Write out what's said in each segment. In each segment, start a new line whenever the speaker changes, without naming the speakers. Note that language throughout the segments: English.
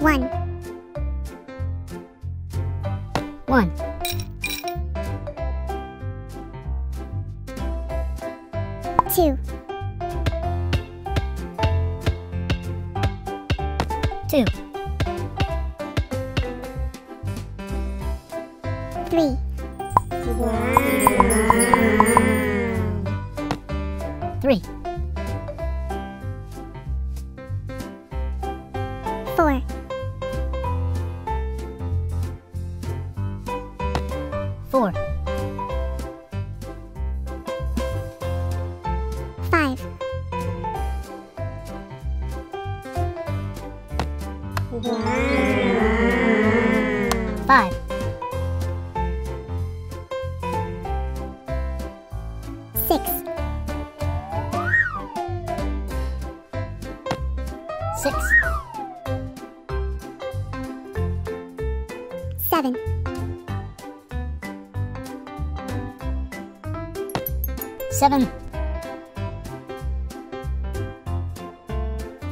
One.
One.
Two.
Two.
Three.
Three.
Four.
Four.
Five.
Five.
Six.
Six.
Seven.
Seven.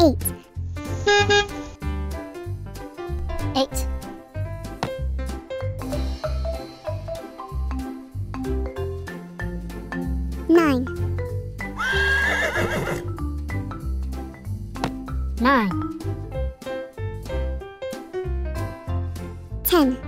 Eight.
Eight.
Nine.
Nine.
Ten.